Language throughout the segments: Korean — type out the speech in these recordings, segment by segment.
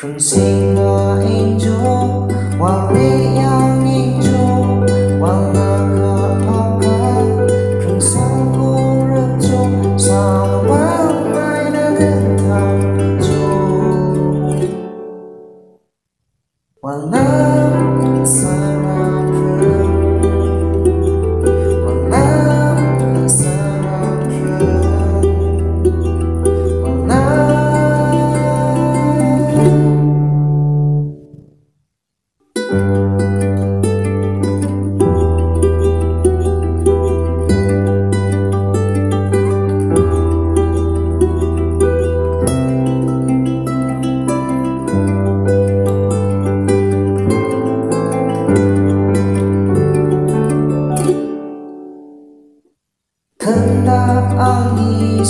From Sing the Angel Worry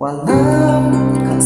Walau tak